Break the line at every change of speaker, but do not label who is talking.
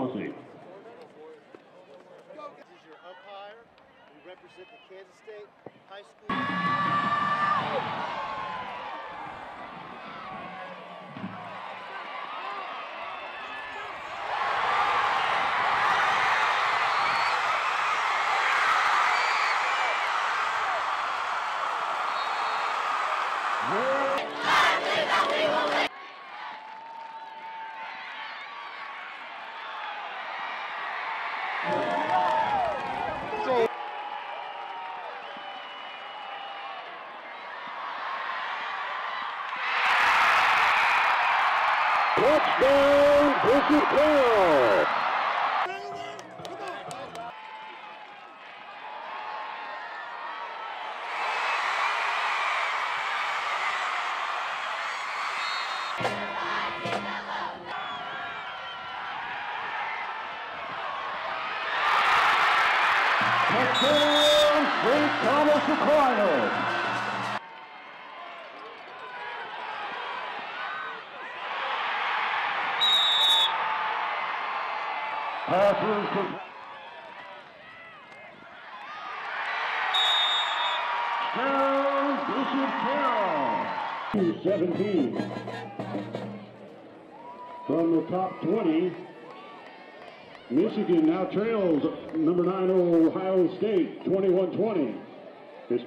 policy.
This is your umpire. We represent the Kansas State High School.
Touchdown, Bishop Carroll.
Touchdown, St. Thomas Aquinas. Passes to Sterling Bishop Carroll. 17. From the top 20, Michigan now trails number nine Ohio State 21-20. It's